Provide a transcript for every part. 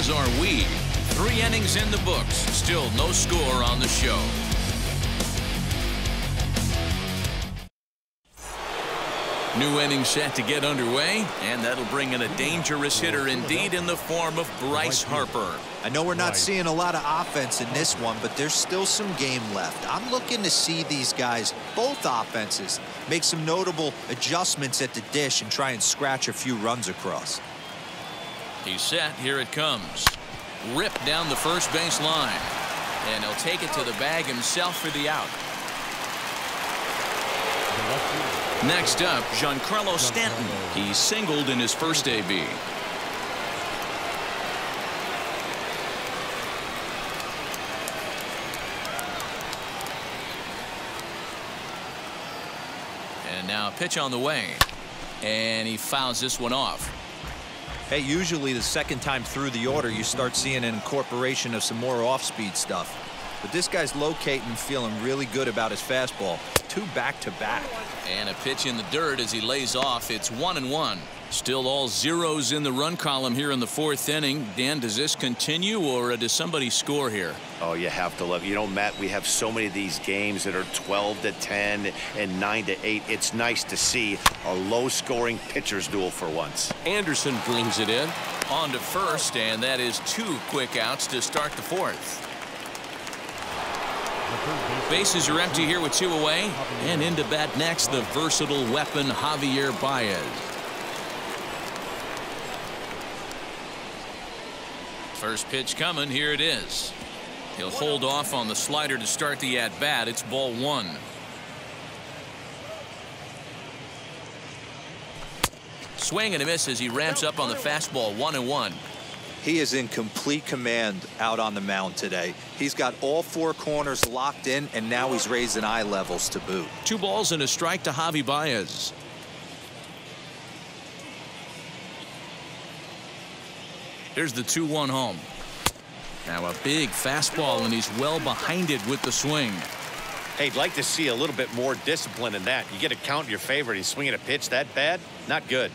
As are we. Three innings in the books. Still no score on the show. New inning set to get underway, and that'll bring in a dangerous hitter indeed in the form of Bryce Harper. I know we're not seeing a lot of offense in this one, but there's still some game left. I'm looking to see these guys, both offenses, make some notable adjustments at the dish and try and scratch a few runs across. He's set. Here it comes. Ripped down the first base line. And he'll take it to the bag himself for the out. Next up, Giancarlo Stanton. He singled in his first AB. And now pitch on the way. And he fouls this one off. Hey, usually the second time through the order, you start seeing an incorporation of some more off-speed stuff. But this guy's locating and feeling really good about his fastball. Two back-to-back. -back. And a pitch in the dirt as he lays off. It's one and one. Still all zeros in the run column here in the fourth inning. Dan, does this continue or uh, does somebody score here? Oh, you have to love. You know, Matt, we have so many of these games that are 12 to 10 and 9 to 8. It's nice to see a low-scoring pitcher's duel for once. Anderson brings it in on to first, and that is two quick outs to start the fourth. Bases are empty here with two away. And into bat next, the versatile weapon Javier Baez. First pitch coming. Here it is. He'll hold off on the slider to start the at-bat. It's ball one. Swing and a miss as he ramps up on the fastball one and one. He is in complete command out on the mound today. He's got all four corners locked in, and now he's raising eye levels to boot. Two balls and a strike to Javi Baez. Here's the 2-1 home. Now a big fastball, and he's well behind it with the swing. Hey, I'd like to see a little bit more discipline in that. You get a count in your favor, and he's swinging a pitch that bad? Not good.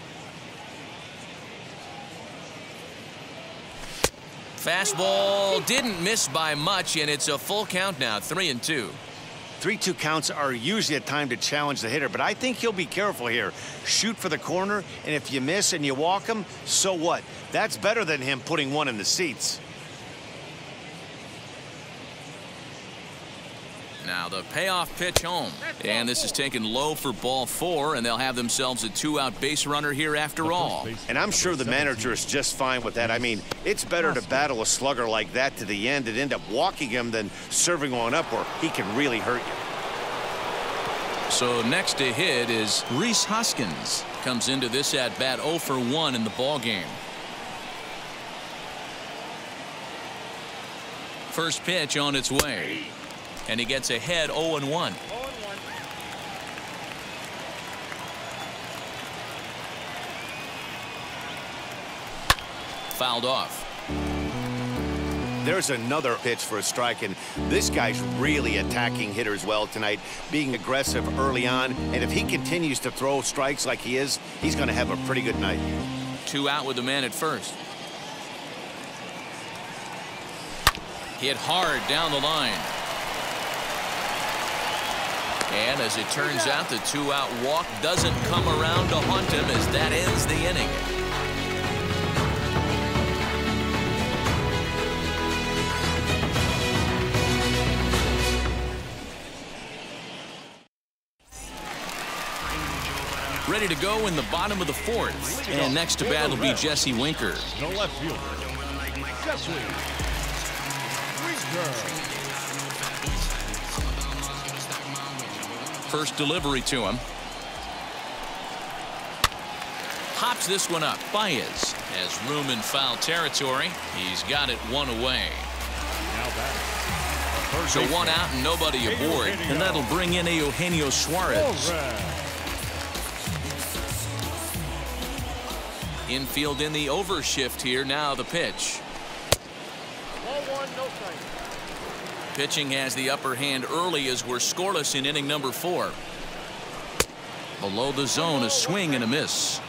Fastball didn't miss by much, and it's a full count now, three and two. Three two counts are usually a time to challenge the hitter, but I think he'll be careful here. Shoot for the corner, and if you miss and you walk him, so what? That's better than him putting one in the seats. Now the payoff pitch home. And this is taken low for ball four, and they'll have themselves a two-out base runner here after all. And I'm sure the manager is just fine with that. I mean, it's better to battle a slugger like that to the end and end up walking him than serving one up where he can really hurt you. So next to hit is Rhys Hoskins. Comes into this at bat 0 for 1 in the ball game. First pitch on its way. And he gets ahead 0 and 1. Fouled off. There's another pitch for a strike, and this guy's really attacking hitters well tonight, being aggressive early on. And if he continues to throw strikes like he is, he's going to have a pretty good night. Two out with the man at first. Hit hard down the line. And as it turns out, the two-out walk doesn't come around to haunt him as that ends the inning. Ready to go in the bottom of the fourth. And next to bat will be Jesse Winker. No left fielder, Jesse Winker. First delivery to him. Hops this one up. Baez has room in foul territory. He's got it one away. So one out and nobody aboard. And that'll bring in a Eugenio Suarez. Infield in the overshift here. Now the pitch. Pitching has the upper hand early as we're scoreless in inning number four. Below the zone, a swing and a miss.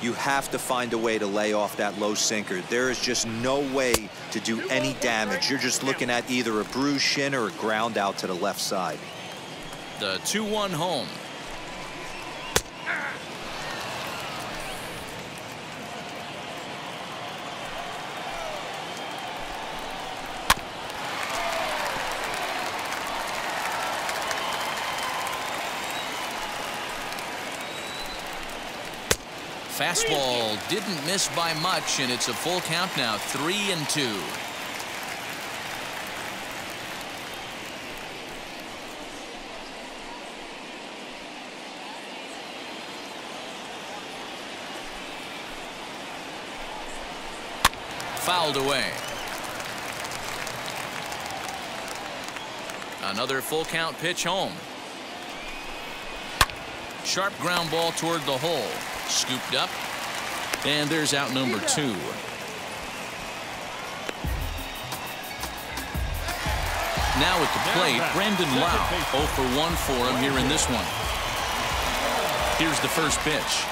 You have to find a way to lay off that low sinker. There is just no way to do any damage. You're just looking at either a bruised shin or a ground out to the left side. The 2-1 home. Fastball didn't miss by much, and it's a full count now, three and two. Fouled away. Another full count pitch home. Sharp ground ball toward the hole. Scooped up. And there's out number two. Now at the plate, Brandon Lau 0 for 1 for him here in this one. Here's the first pitch.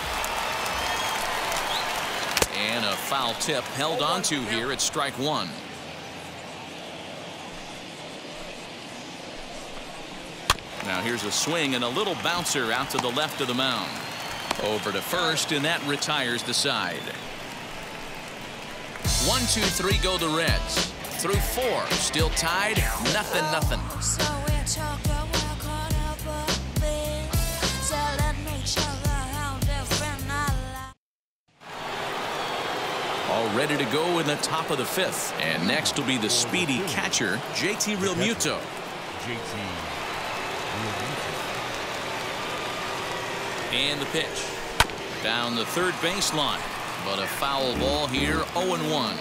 And a foul tip held onto here at strike one. Now here's a swing and a little bouncer out to the left of the mound. Over to first, and that retires the side. One, two, three go the Reds. Through four, still tied, nothing, nothing. All ready to go in the top of the fifth. And next will be the speedy catcher, JT Realmuto. JT. And the pitch. Down the third baseline. But a foul ball here, 0-1.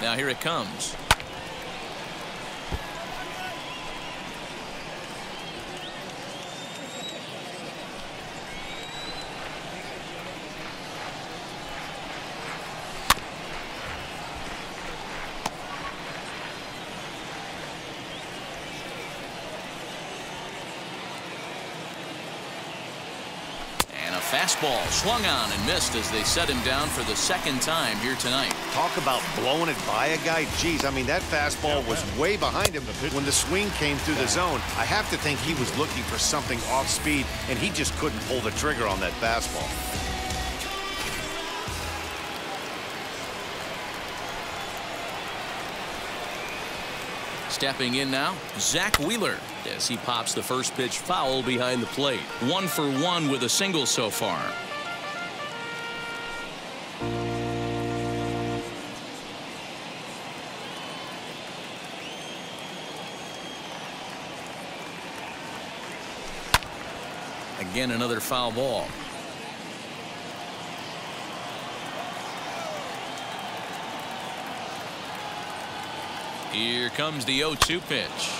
Now here it comes. And a fastball swung on and missed as they set him down for the second time here tonight. Talk about blowing it by a guy. Geez, I mean, that fastball was way behind him when the swing came through the zone. I have to think he was looking for something off speed, and he just couldn't pull the trigger on that fastball. Stepping in now, Zack Wheeler as he pops the first pitch foul behind the plate. One for one with a single so far. Again, another foul ball. Here comes the 0-2 pitch.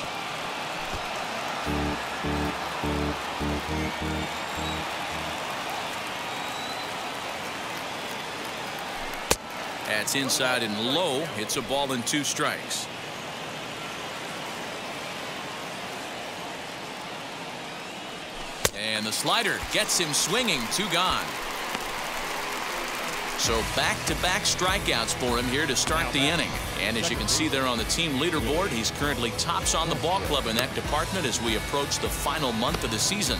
That's inside and low. It's a ball and two strikes. And the slider gets him swinging. Two gone. So back-to-back strikeouts for him here to start the inning. And as you can see there on the team leaderboard, he's currently tops on the ball club in that department as we approach the final month of the season.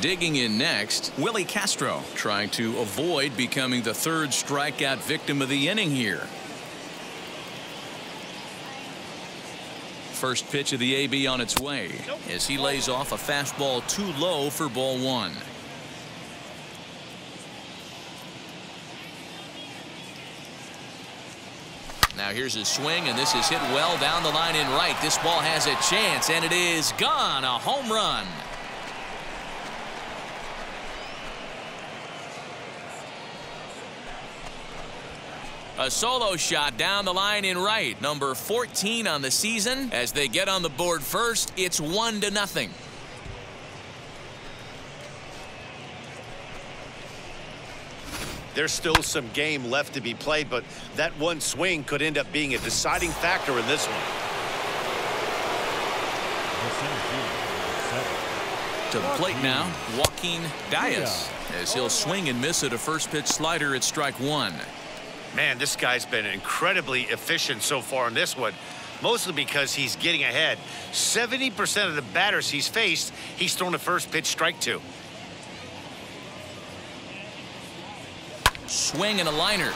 Digging in next, Willi Castro trying to avoid becoming the third strikeout victim of the inning here. First pitch of the AB on its way as he lays off a fastball too low for ball one. Now here's his swing, and this is hit well down the line in right. This ball has a chance, and it is gone. A home run. A solo shot down the line in right. Number 14 on the season. As they get on the board first, it's one to nothing. There's still some game left to be played, but that one swing could end up being a deciding factor in this one. To the plate now, Joaquin Diaz, as he'll swing and miss at a first pitch slider at strike one. Man, this guy's been incredibly efficient so far in this one, mostly because he's getting ahead. 70% of the batters he's faced, he's thrown a first pitch strike to. Swing and a liner,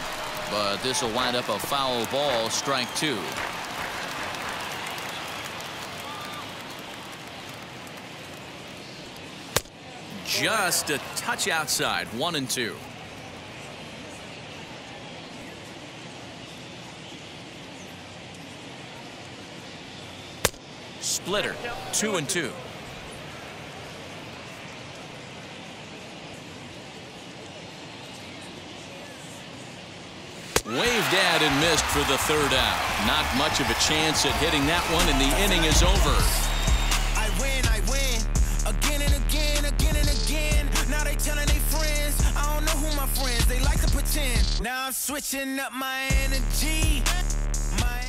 but this will wind up a foul ball, strike two. Just a touch outside, one and two. Splitter, two and two. Waved at and missed for the third out. Not much of a chance at hitting that one, and the inning is over. I win, I win. Again and again, again and again. Now they telling their friends. I don't know who my friends. They like to pretend. Now I'm switching up my energy. My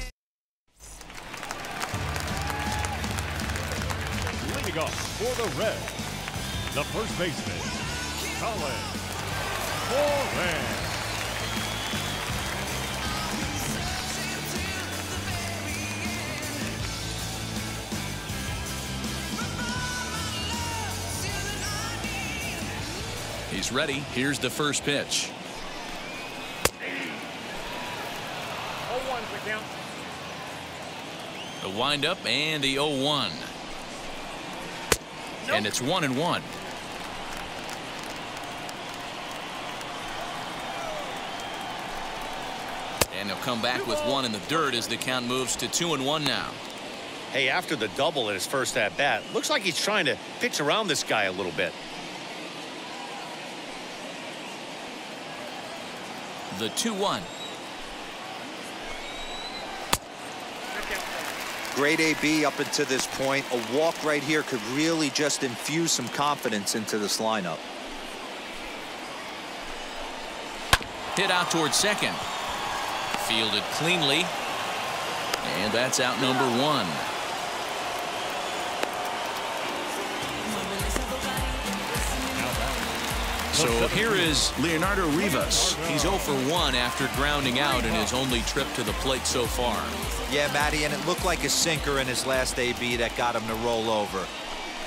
Leading off for the Reds, the first baseman, Colin Moran. Ready. Here's the first pitch. The windup and the 0-1. And it's one and one. And he'll come back with one in the dirt as the count moves to two and one now. Hey, after the double in his first at bat, looks like he's trying to pitch around this guy a little bit. The 2-1. Great AB up until this point. A walk right here could really just infuse some confidence into this lineup. Hit out towards second. Fielded cleanly. And that's out number one. So here is Leonardo Rivas. He's 0 for 1 after grounding out in his only trip to the plate so far. Yeah, Matty, and it looked like a sinker in his last AB that got him to roll over.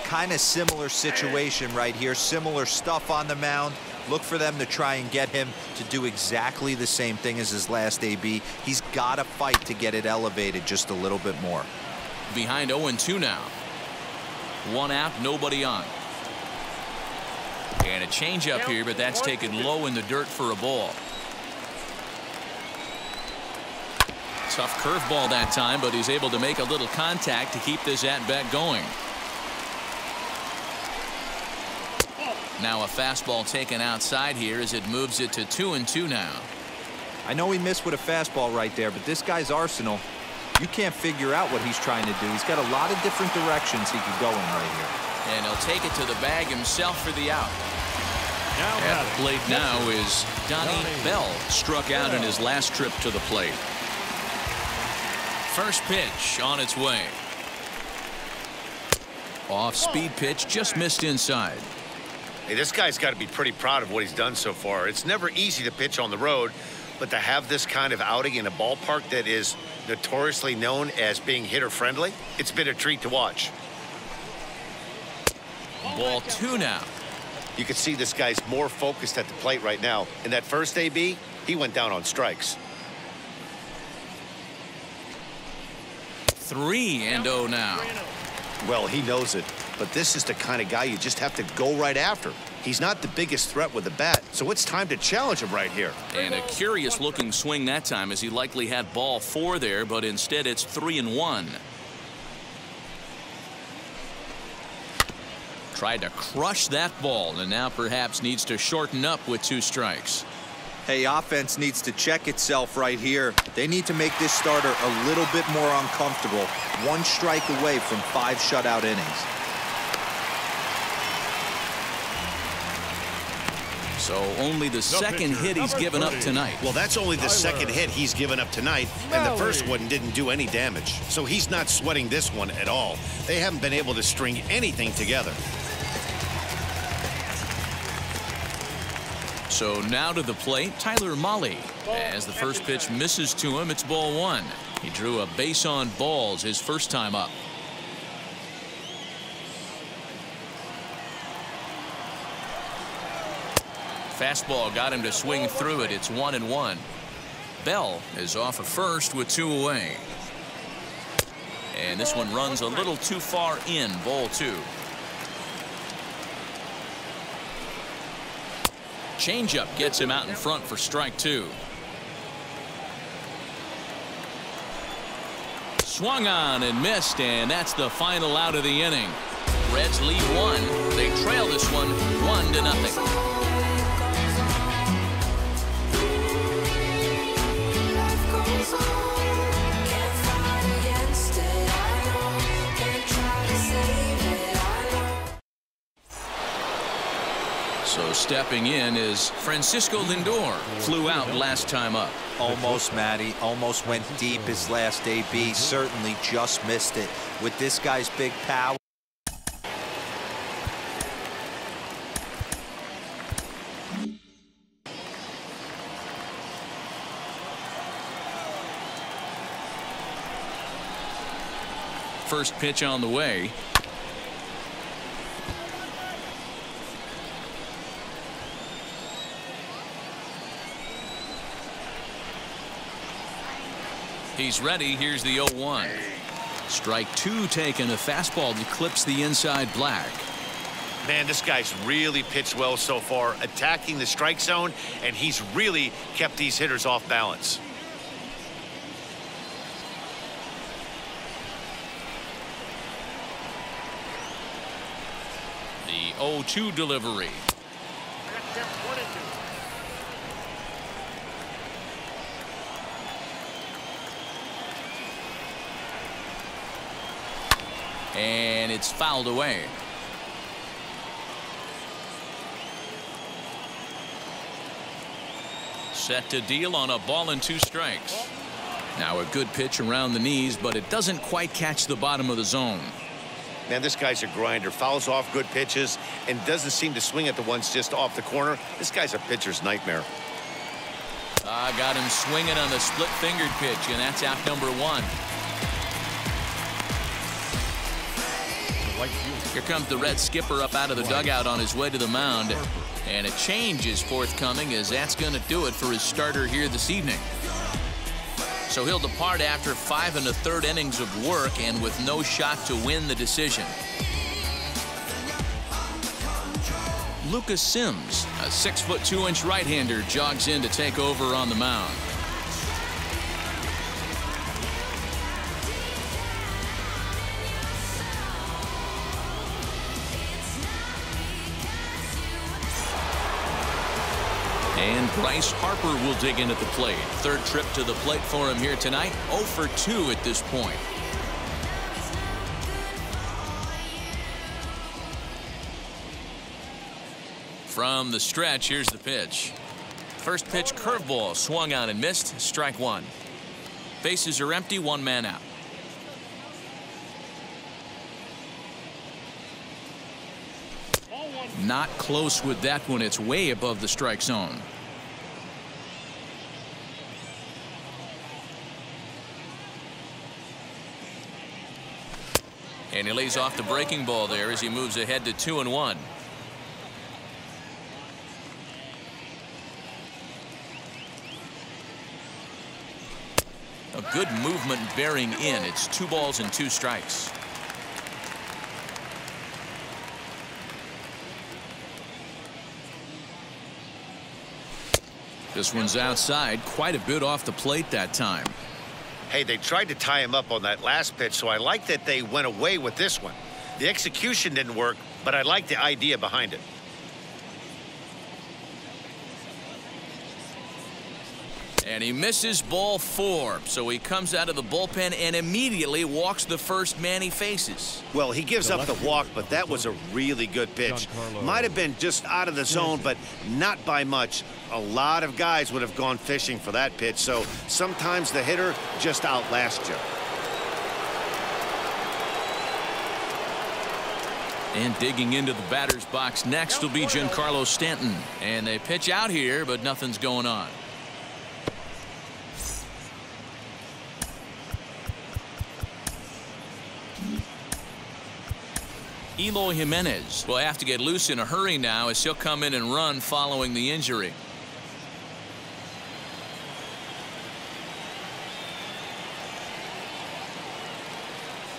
Kind of similar situation right here. Similar stuff on the mound. Look for them to try and get him to do exactly the same thing as his last AB. He's got to fight to get it elevated just a little bit more. Behind 0 2 now. One out, nobody on. And a changeup here, but that's taken low in the dirt for a ball. Tough curveball that time, but he's able to make a little contact to keep this at bat going. Now a fastball taken outside here as it moves it to two and two now. I know he missed with a fastball right there, but this guy's arsenal, you can't figure out what he's trying to do. He's got a lot of different directions he could go in right here. And he'll take it to the bag himself for the out. Now At the plate now is Donnie Donnie Bell, struck out in his last trip to the plate. First pitch on its way. Off speed pitch, just missed inside. Hey, this guy's got to be pretty proud of what he's done so far. It's never easy to pitch on the road, but to have this kind of outing in a ballpark that is notoriously known as being hitter friendly, it's been a treat to watch. Ball two now. You can see this guy's more focused at the plate right now. In that first AB, he went down on strikes. Three and oh now. Well, he knows it, but this is the kind of guy you just have to go right after. He's not the biggest threat with the bat, so it's time to challenge him right here. And a curious looking swing that time as he likely had ball four there, but instead it's three and one. Tried to crush that ball and now perhaps needs to shorten up with two strikes. Hey, offense needs to check itself right here. They need to make this starter a little bit more uncomfortable. One strike away from five shutout innings. So only the second pitcher, hit he's given up tonight. Well, that's only the second hit he's given up tonight, and the first one didn't do any damage. So he's not sweating this one at all. They haven't been able to string anything together. So now to the plate, Tyler Mahle. As the first pitch misses to him, it's ball one. He drew a base on balls his first time up. Fastball got him to swing through it. It's one and one. Bell is off of first with two away. And this one runs a little too far in, ball two. Changeup gets him out in front for strike two. Swung on and missed, and that's the final out of the inning. Reds lead one. They trail this one one to nothing. Stepping in is Francisco Lindor. Flew out last time up. Almost, Matty. Almost went deep his last AB. Certainly just missed it. With this guy's big power. First pitch on the way. He's ready. Here's the 0-1. Strike two taken. A fastball that clips the inside black. Man, this guy's really pitched well so far, attacking the strike zone, and he's really kept these hitters off balance. The 0-2 delivery. And it's fouled away. Set to deal on a ball and two strikes. Now a good pitch around the knees, but it doesn't quite catch the bottom of the zone. Man, this guy's a grinder. Fouls off good pitches and doesn't seem to swing at the ones just off the corner. This guy's a pitcher's nightmare. I got him swinging on the split fingered pitch, and that's out number one. Here comes the Red skipper up out of the dugout on his way to the mound. And a change is forthcoming as that's going to do it for his starter here this evening. So he'll depart after five and a third innings of work and with no shot to win the decision. Lucas Sims, a six foot two inch right hander, jogs in to take over on the mound. And Bryce Harper will dig in at the plate. Third trip to the plate for him here tonight. 0 for 2 at this point. From the stretch, here's the pitch. First pitch curveball swung on and missed. Strike one. Bases are empty, one man out. Not close with that one. It's way above the strike zone. And he lays off the breaking ball there as he moves ahead to two and one. A good movement bearing in. It's two balls and two strikes. This one's outside quite a bit off the plate that time. Hey, they tried to tie him up on that last pitch, so I like that they went away with this one. The execution didn't work, but I like the idea behind it. And he misses ball four. So he comes out of the bullpen and immediately walks the first man he faces. Well, he gives up the walk, but that was a really good pitch. Might have been just out of the zone, but not by much. A lot of guys would have gone fishing for that pitch, so sometimes the hitter just outlasts you. And digging into the batter's box next will be Giancarlo Stanton. And they pitch out here, but nothing's going on. Eloy Jimenez will have to get loose in a hurry now as he'll come in and run following the injury.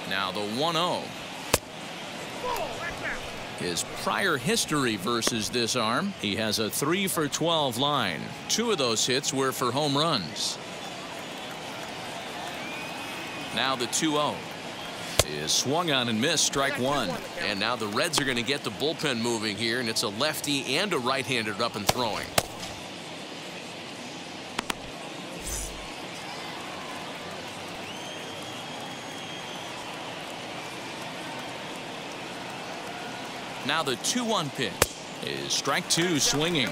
Now the 1-0. His prior history versus this arm, he has a 3 for 12 line. Two of those hits were for home runs. Now the 2-0 is swung on and missed strike one. And now the Reds are going to get the bullpen moving here and it's a lefty and a right-handed up and throwing. Now the 2-1 pitch is strike two swinging.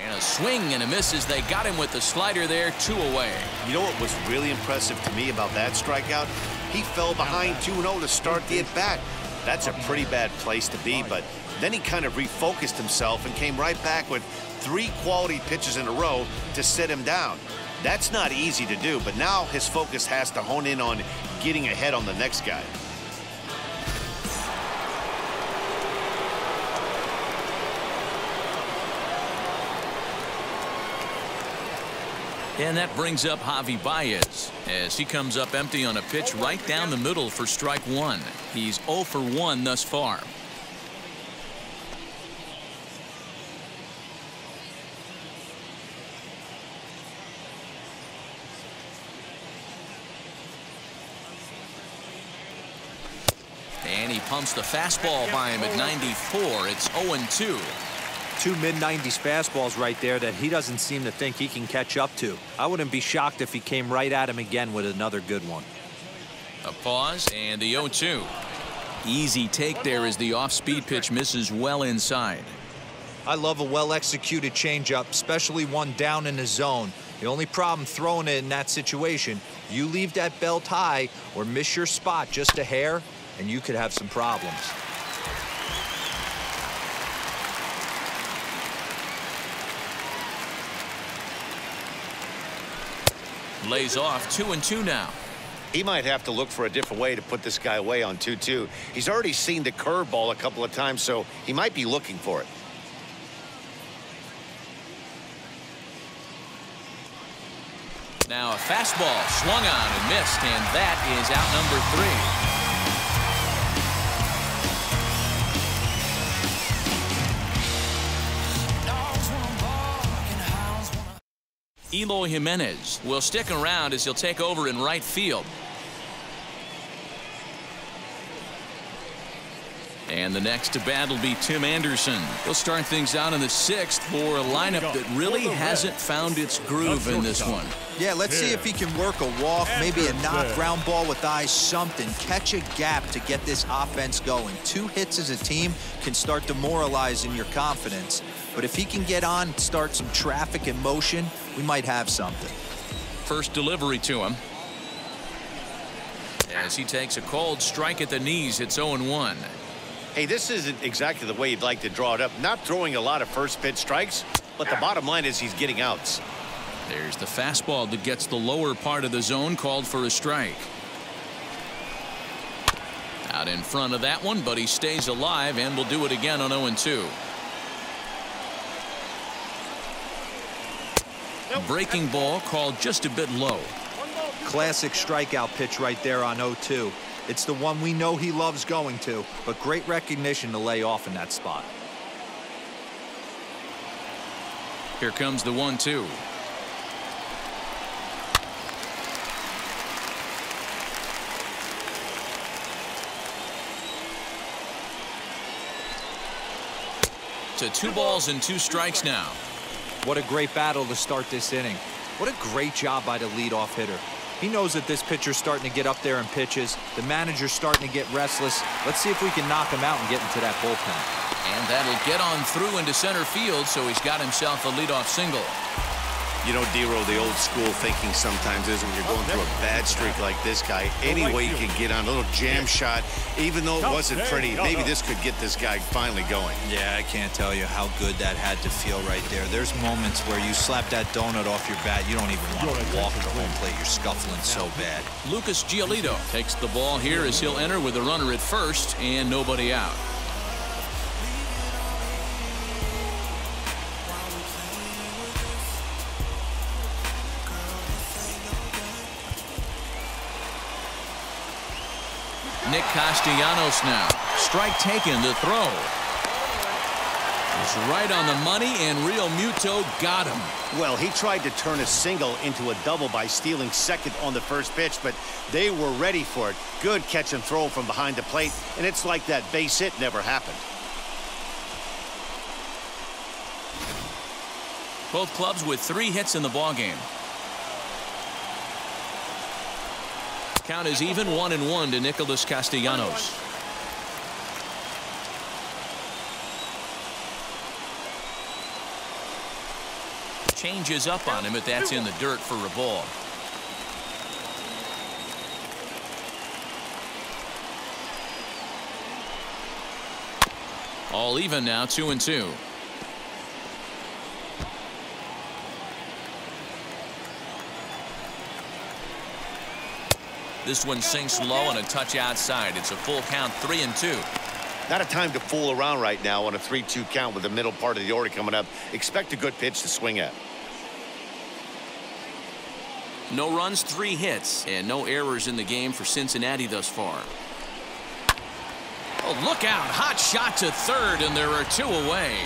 And a swing and a miss as they got him with the slider there two away. You know what was really impressive to me about that strikeout? He fell behind 2-0 to start the at-bat. That's a pretty bad place to be, but then he kind of refocused himself and came right back with three quality pitches in a row to sit him down. That's not easy to do, but now his focus has to hone in on getting ahead on the next guy. And that brings up Javi Baez as he comes up empty on a pitch right down the middle for strike one. He's 0 for 1 thus far. And he pumps the fastball by him at 94. It's 0-2. Two mid-90s fastballs right there that he doesn't seem to think he can catch up to. I wouldn't be shocked if he came right at him again with another good one. A pause and the 0-2. Easy take there as the off-speed pitch misses well inside. I love a well-executed changeup, especially one down in the zone. The only problem throwing it in that situation, you leave that belt high or miss your spot just a hair, and you could have some problems. Lays off two and two now. He might have to look for a different way to put this guy away on 2-2. He's already seen the curveball a couple of times, so he might be looking for it. Now a fastball swung on and missed, and that is out number three. Eloy Jimenez will stick around as he'll take over in right field. And the next to bat will be Tim Anderson. He'll start things out in the sixth for a lineup that really hasn't found its groove in this one. Yeah, let's see if he can work a walk, maybe a knock ground ball with eyes, something. Catch a gap to get this offense going. Two hits as a team can start demoralizing your confidence. But if he can get on, start some traffic in motion, we might have something. First delivery to him. As he takes a cold strike at the knees, it's 0-1. Hey, this isn't exactly the way you'd like to draw it up. Not throwing a lot of first pitch strikes, but the bottom line is he's getting outs. There's the fastball that gets the lower part of the zone called for a strike. Out in front of that one, but he stays alive and will do it again on 0-2. Breaking ball called just a bit low. Classic strikeout pitch right there on 0-2. It's the one we know he loves going to, but great recognition to lay off in that spot. Here comes the 1-2. to two balls and two strikes now. What a great battle to start this inning. What a great job by the leadoff hitter. He knows that this pitcher's starting to get up there in pitches. The manager's starting to get restless. Let's see if we can knock him out and get into that bullpen. And that'll get on through into center field, so he's got himself a leadoff single. You know, Dero, the old school thinking sometimes is when you're going through a bad streak like this guy, any way you can get on a little jam shot, even though it wasn't pretty, maybe this could get this guy finally going. Yeah, I can't tell you how good that had to feel right there. There's moments where you slap that donut off your bat, you don't even want to walk to home plate. You're scuffling so bad. Lucas Giolito takes the ball here as he'll enter with a runner at first and nobody out. Nick Castellanos now. Strike taken to throw. It's right on the money, and Realmuto got him. Well, he tried to turn a single into a double by stealing second on the first pitch, but they were ready for it. Good catch and throw from behind the plate, and it's like that base hit never happened. Both clubs with three hits in the ballgame. Count is even one and one to Nicholas Castellanos. Changes up on him, but that's in the dirt for a ball. All even now, two and two. This one sinks low and a touch outside. It's a full count, three and two. Not a time to fool around right now on a 3-2 count with the middle part of the order coming up. Expect a good pitch to swing at. No runs, three hits, and no errors in the game for Cincinnati thus far. Oh, look out. Hot shot to third, and there are two away.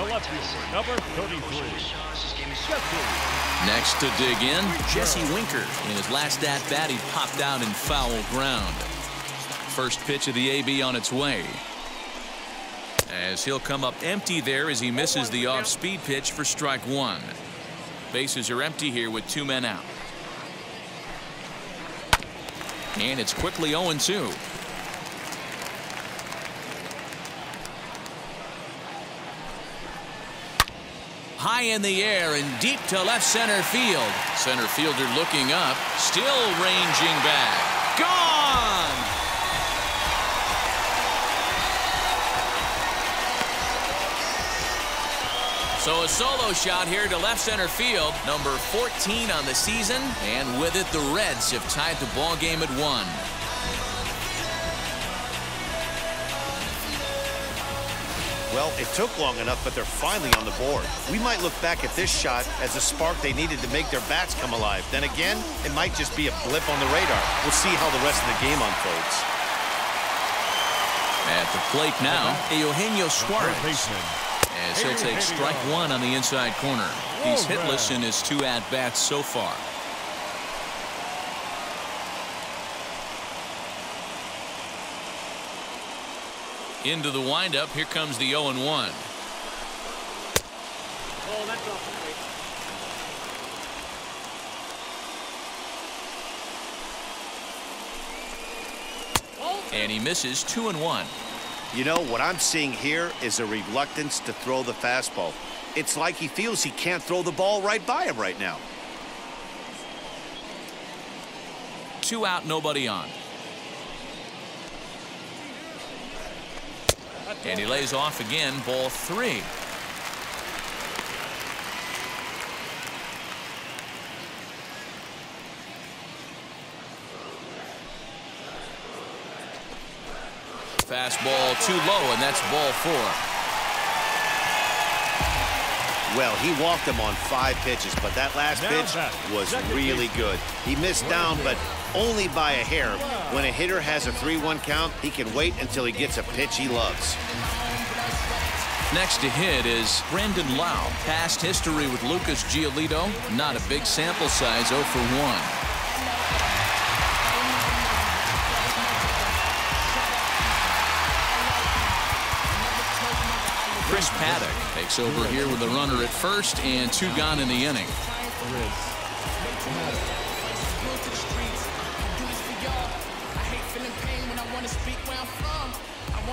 The left fielder, number 33. Next to dig in, Jesse Winker. In his last at bat, he popped out in foul ground. First pitch of the AB on its way. As he'll come up empty there as he misses the off-speed pitch for strike one. Bases are empty here with two men out. And it's quickly 0-2. High in the air and deep to left center field. Center fielder looking up, still ranging back. Gone! So a solo shot here to left center field, number 14 on the season, and with it the Reds have tied the ball game at one. Well, it took long enough, but they're finally on the board. We might look back at this shot as a spark they needed to make their bats come alive. Then again, it might just be a blip on the radar. We'll see how the rest of the game unfolds. At the plate now, Eugenio Suarez. As he'll take strike one on the inside corner. He's hitless in his two at-bats so far. Into the windup. Here comes the 0 and 1. Oh, that's off. And he misses 2 and 1. You know, what I'm seeing here is a reluctance to throw the fastball. It's like he feels he can't throw the ball right by him right now. Two out, nobody on. And he lays off again, ball three. Fastball too low, and that's ball four. Well, he walked him on five pitches, but that last pitch was really good. He missed down, but only by a hair. When a hitter has a 3-1 count, he can wait until he gets a pitch he loves. Next to hit is Brendan Lau. Past history with Lucas Giolito. Not a big sample size, 0 for 1. Chris Paddack takes over here with a runner at first and two gone in the inning.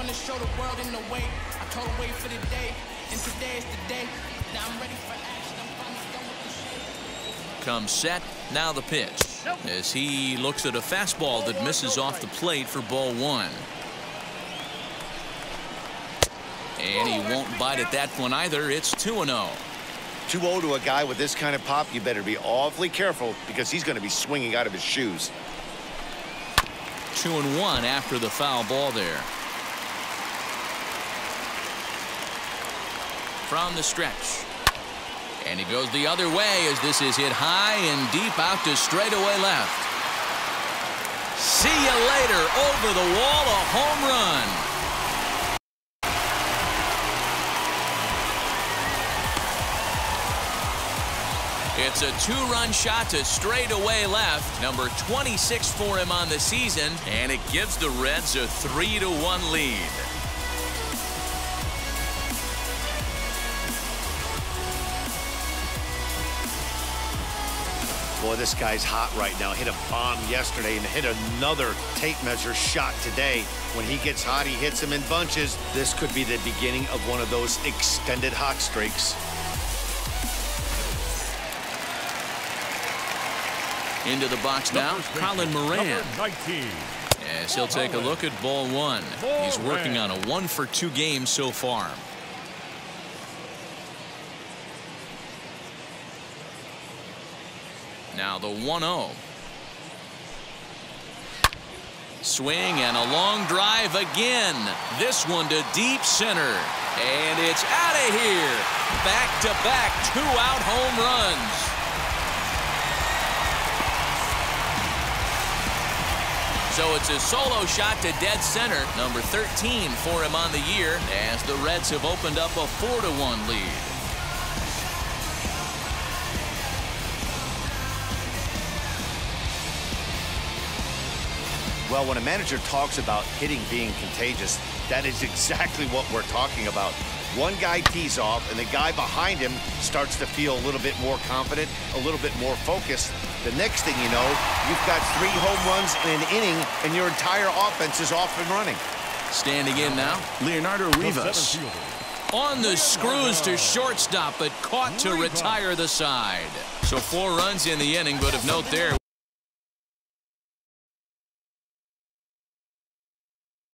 Want to show the world in the way. I told wait for the day, and today is the day. Now I'm ready for action. I'm finally done with the Comes set, now the pitch. As he looks at a fastball that misses off the plate for ball one. And he won't bite at that one either. It's 2 0. 2 0 to a guy with this kind of pop, you better be awfully careful because he's going to be swinging out of his shoes. 2 and 1 after the foul ball there. From the stretch. And he goes the other way as this is hit high and deep out to straightaway left. See you later. Over the wall, a home run. It's a two-run shot to straightaway left, number 26 for him on the season, and it gives the Reds a 3-1 lead. Boy, this guy's hot right now. Hit a bomb yesterday and hit another tape measure shot today. When he gets hot, he hits them in bunches. This could be the beginning of one of those extended hot streaks. Into the box now, Colin Moran. Yes, he'll take a look at ball one. He's working on a one for two game so far. Now the 1-0. Swing and a long drive again. This one to deep center. And it's out of here. Back-to-back two-out home runs. So it's a solo shot to dead center, number 13 for him on the year, as the Reds have opened up a 4-1 lead. Well, when a manager talks about hitting being contagious, that is exactly what we're talking about. One guy tees off, and the guy behind him starts to feel a little bit more confident, a little bit more focused. The next thing you know, you've got three home runs in an inning, and your entire offense is off and running. Standing in now, Leonardo Rivas. On the screws to shortstop, but caught to retire the side. So four runs in the inning, but of note there.